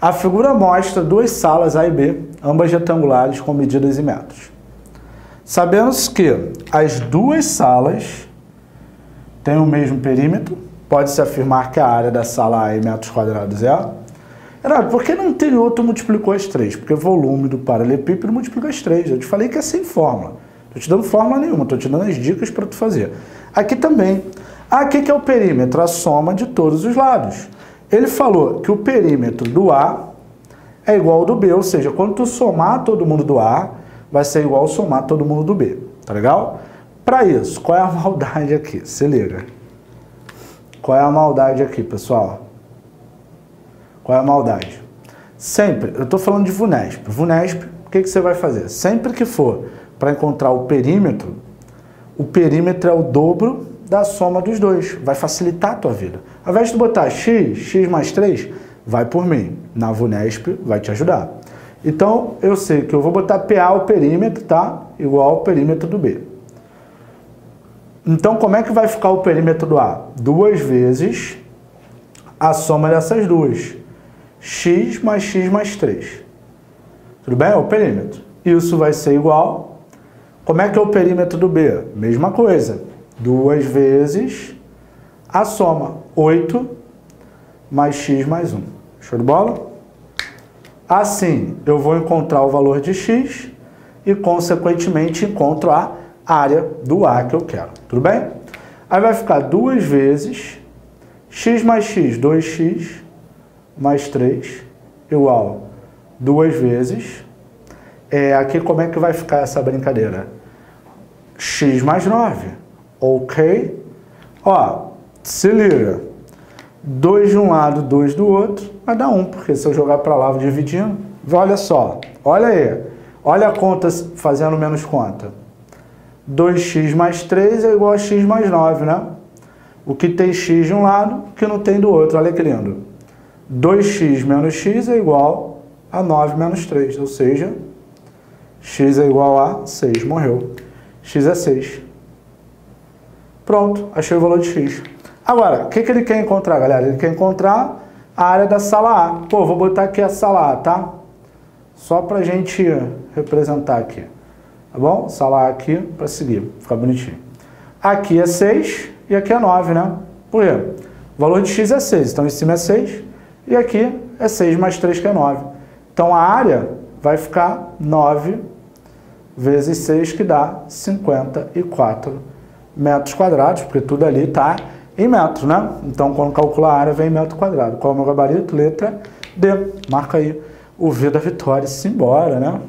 A figura mostra duas salas A e B, ambas retangulares com medidas em metros. Sabendo-se que as duas salas têm o mesmo perímetro, pode-se afirmar que a área da sala A em metros quadrados é A. Renato, por que no anterior tu multiplicou as três? Porque o volume do paralelepípedo multiplica as três. Eu te falei que é sem fórmula. Estou te dando fórmula nenhuma, estou te dando as dicas para tu fazer. Aqui também. Aqui que é o perímetro, a soma de todos os lados. Ele falou que o perímetro do A é igual ao do B, ou seja, quando tu somar todo mundo do A, vai ser igual somar todo mundo do B. Tá legal? Para isso, qual é a maldade aqui? Se liga. Qual é a maldade aqui, pessoal? Qual é a maldade? Sempre, eu estou falando de VUNESP. VUNESP, o que, que você vai fazer? Sempre que for para encontrar o perímetro, o perímetro é o dobro da soma dos dois. Vai facilitar a tua vida. Ao invés de botar x, x mais 3, vai por mim. Na VUNESP vai te ajudar. Então, eu sei que eu vou botar PA, o perímetro, tá? Igual ao perímetro do B. Então, como é que vai ficar o perímetro do A? Duas vezes a soma dessas duas. x mais x mais 3. Tudo bem? É o perímetro. Isso vai ser igual. Como é que é o perímetro do B? Mesma coisa. Duas vezes a soma. 8 mais x mais 1. Show de bola? Assim, eu vou encontrar o valor de x e, consequentemente, encontro a área do A que eu quero. Tudo bem? Aí vai ficar duas vezes x mais x, 2x, mais 3, igual duas vezes. É, aqui como é que vai ficar essa brincadeira? x mais 9. Ok? Ó, se liga. 2 de um lado, 2 do outro, vai dar 1, um, porque se eu jogar para lá, dividindo. Olha só, olha aí. Olha a conta fazendo menos conta. 2x mais 3 é igual a x mais 9, né? O que tem x de um lado, o que não tem do outro. Olha que lindo. 2x menos x é igual a 9 menos 3, ou seja, x é igual a 6. Morreu. x é 6. Pronto, achei o valor de x. Agora, o que, que ele quer encontrar, galera? Ele quer encontrar a área da sala A. Pô, vou botar aqui a sala A, tá? Só pra gente representar aqui. Tá bom? Sala A aqui para seguir, ficar bonitinho. Aqui é 6 e aqui é 9, né? Por quê? O valor de x é 6, então em cima é 6 e aqui é 6 mais 3 que é 9. Então a área vai ficar 9 vezes 6 que dá 54 metros quadrados, porque tudo ali está em metros, né? Então, quando calcular a área, vem em metro quadrado. Qual é o meu gabarito? Letra D. Marca aí o V da vitória. Simbora, né?